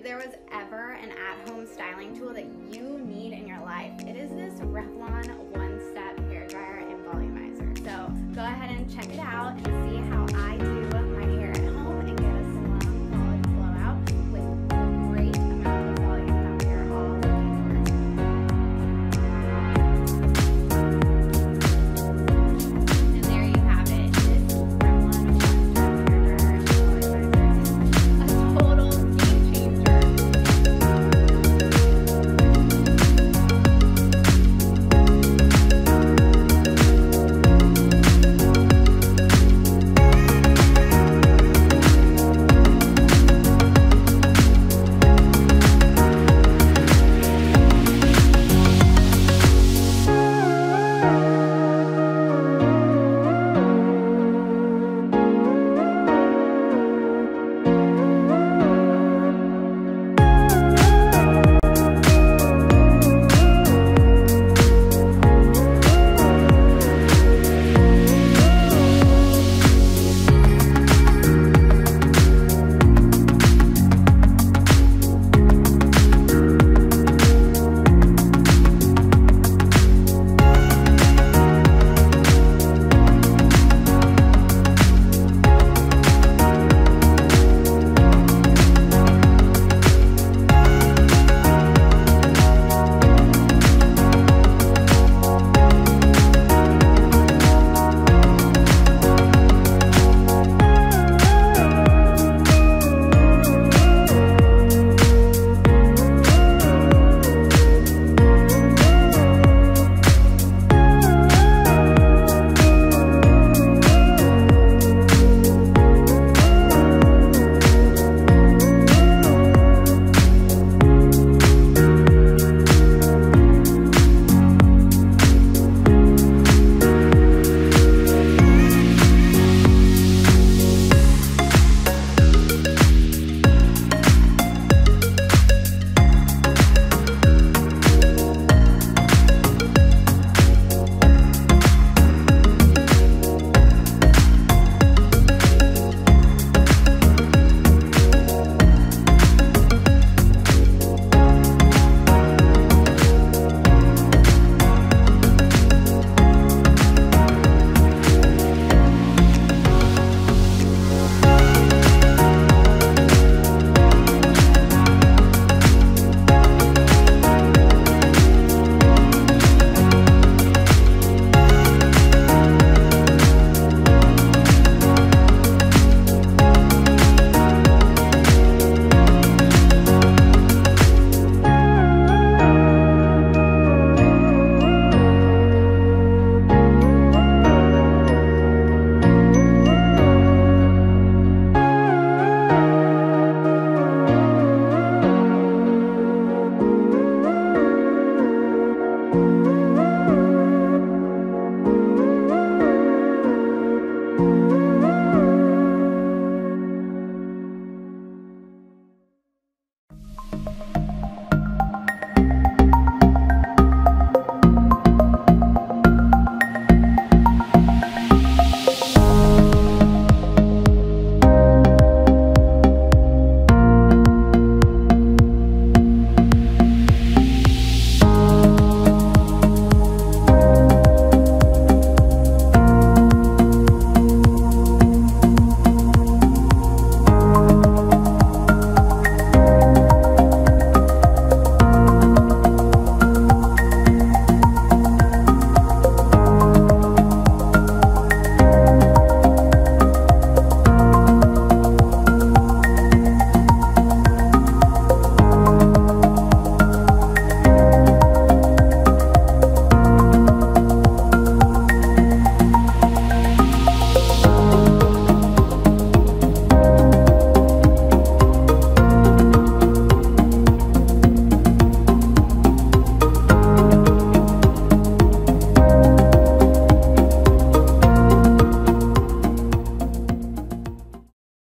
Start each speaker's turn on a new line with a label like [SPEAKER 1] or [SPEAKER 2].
[SPEAKER 1] If there was ever an at-home styling tool that you need in your life, it is this Revlon One Step Hair Dryer and Volumizer. So go ahead and check it out and see